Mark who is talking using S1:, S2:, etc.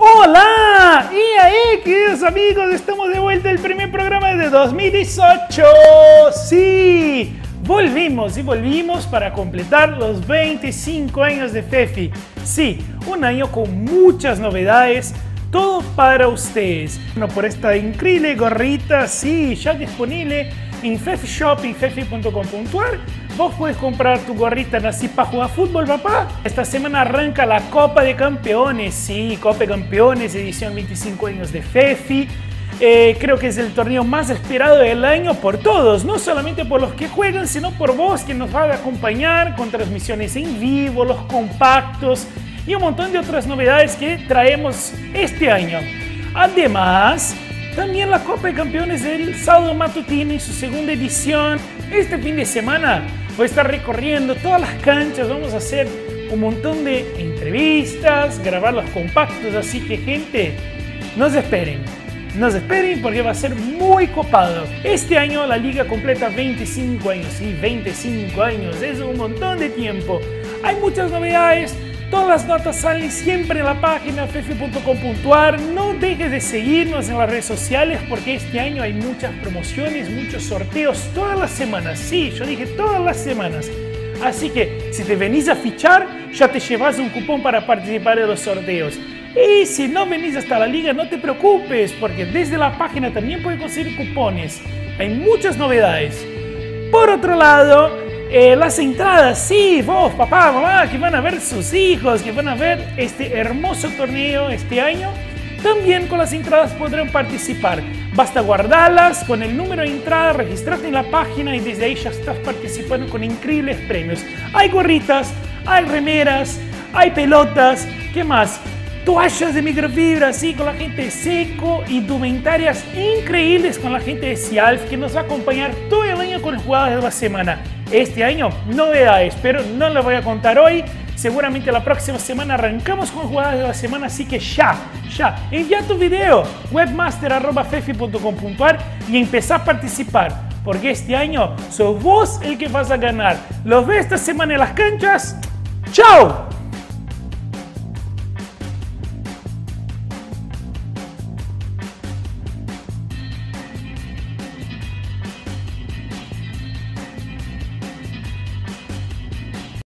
S1: ¡Eh, queridos amigos! Estamos de vuelta el primer programa de 2018. Sí, volvimos y volvimos para completar los 25 años de Fefi. Sí, un año con muchas novedades, todo para ustedes. Bueno, por esta increíble gorrita, sí, ya disponible en Fefi y fefi.com.ar. Vos puedes comprar tu gorrita así para jugar fútbol, papá. Esta semana arranca la Copa de Campeones, sí, Copa de Campeones, edición 25 años de Fefi. Eh, creo que es el torneo más esperado del año por todos, no solamente por los que juegan, sino por vos que nos va a acompañar con transmisiones en vivo, los compactos y un montón de otras novedades que traemos este año. Además, también la Copa de Campeones del sábado matutino y su segunda edición. Este fin de semana voy a estar recorriendo todas las canchas, vamos a hacer un montón de entrevistas, grabar los compactos, así que gente, no se esperen. No se esperen porque va a ser muy copado. Este año la liga completa 25 años, sí, 25 años, es un montón de tiempo. Hay muchas novedades, Todas las notas salen siempre en la página fefi.com.ar. No dejes de seguirnos en las redes sociales porque este año hay muchas promociones, muchos sorteos todas las semanas. Sí, yo dije todas las semanas. Así que si te venís a fichar, ya te llevas un cupón para participar de los sorteos. Y si no venís hasta la liga, no te preocupes, porque desde la página también puedes conseguir cupones. Hay muchas novedades. Por otro lado, eh, las entradas, sí, vos, papá, mamá, que van a ver sus hijos, que van a ver este hermoso torneo este año, también con las entradas podrán participar. Basta guardarlas con el número de entrada, registrarte en la página y desde ahí ya estás participando con increíbles premios. Hay gorritas, hay remeras, hay pelotas, ¿qué más? Toallas de microfibra, así con la gente Seco, indumentarias increíbles con la gente de Cialf que nos va a acompañar todo el año con jugadas de la semana. Este año, novedades, pero no las voy a contar hoy. Seguramente la próxima semana arrancamos con jugadas de la semana, así que ya, ya, envía tu video webmaster.fefi.com.ar y empezá a participar, porque este año sos vos el que vas a ganar. ¿Los ves esta semana en las canchas? ¡Chao!